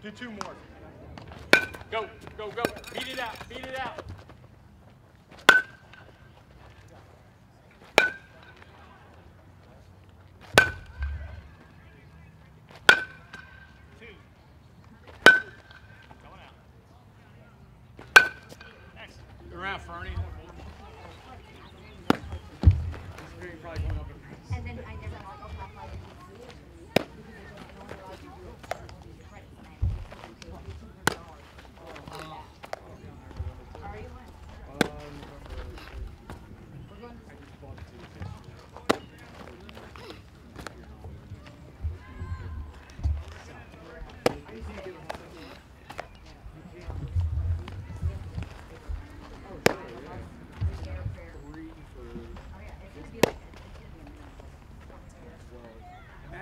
Do two more. Go, go, go. Beat it out, beat it out. Good round, Fernie.